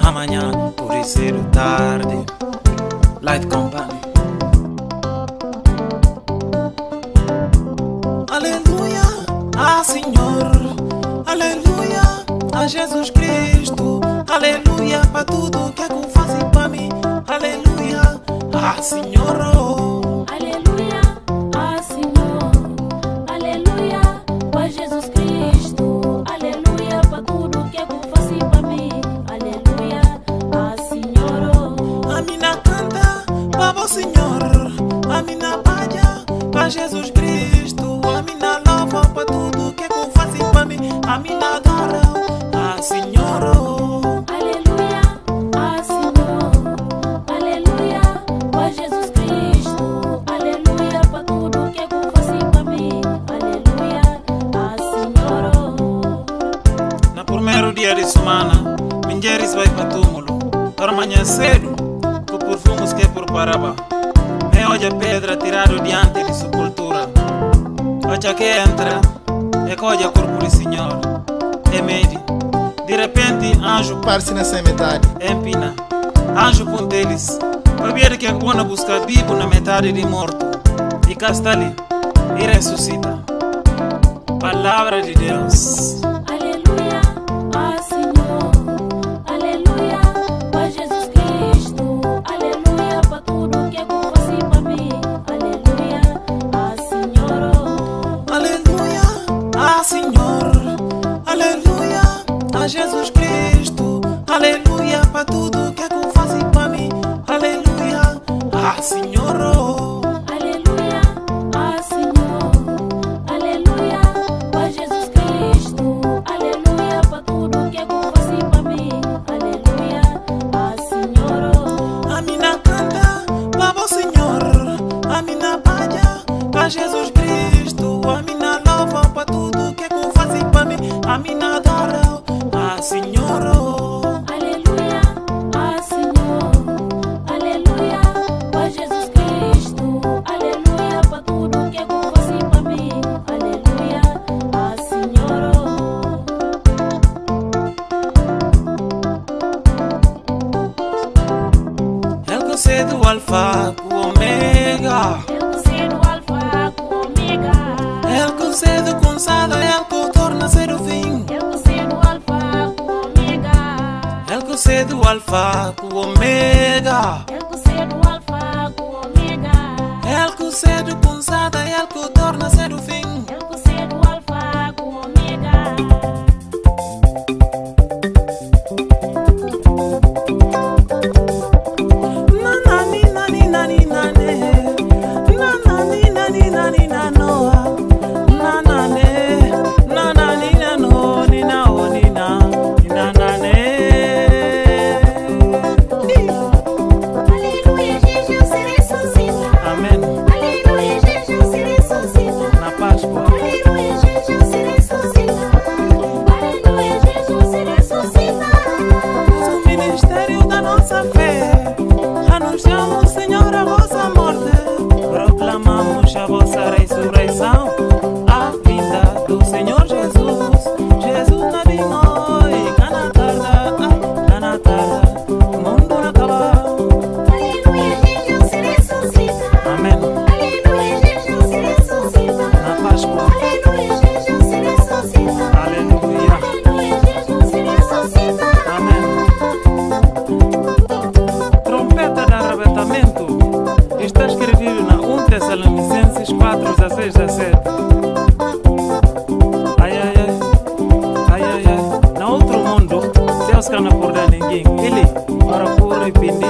amanhã por ser tarde. Light Company. Aleluia, a Senhor. Aleluia, a Jesus Cristo. Aleluia, para tudo que é que faz para mim. Aleluia, a Senhor. O Senhor. A mina palha para Jesus Cristo. A mina louva para tudo que é que faz para mim. A mina adora a Senhor. Aleluia, ah Senhor. Aleluia, ó Jesus Cristo. Aleluia, para tudo que é que faz para mim. Aleluia, ah Senhor. Na primeiro dia de semana, Mingeris vai para túmulo. Para amanhã cedo, que por Paraba. Me olha pedra tirado diante de sepultura. Olha que entra, e colhe a corpo do Senhor. É mede. De repente, anjo Parse na metade. empina. Anjo com deles. Para que é bom buscar vivo na metade de morto. E cá ali, e ressuscita. Palavra de Deus. Do alfa, o omega. Alfa, o omega. Eu sei do alfa com ômega. El que sei do começado, el que torna ser o fim. De arrebatamento está escrevido na 1 Tessalonicenses 4, 16 a 7. Ai, ai, ai. Ai, ai, ai. Na outro mundo, Deus não acordar ninguém. Ele, para pôr e pindi,